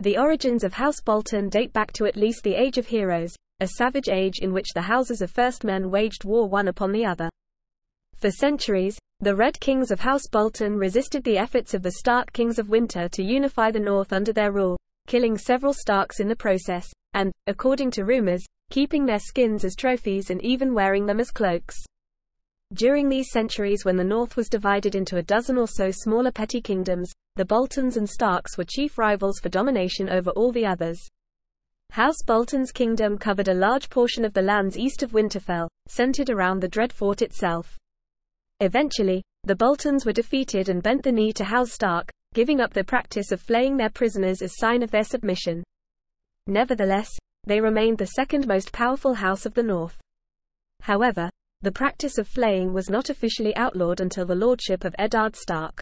The origins of House Bolton date back to at least the Age of Heroes, a savage age in which the houses of first men waged war one upon the other. For centuries, the Red Kings of House Bolton resisted the efforts of the Stark Kings of Winter to unify the North under their rule, killing several Starks in the process, and, according to rumors, keeping their skins as trophies and even wearing them as cloaks. During these centuries when the North was divided into a dozen or so smaller petty kingdoms, the Boltons and Starks were chief rivals for domination over all the others. House Bolton's kingdom covered a large portion of the lands east of Winterfell, centered around the Dreadfort itself. Eventually, the Boltons were defeated and bent the knee to House Stark, giving up the practice of flaying their prisoners as sign of their submission. Nevertheless, they remained the second most powerful house of the North. However, the practice of flaying was not officially outlawed until the lordship of Eddard Stark.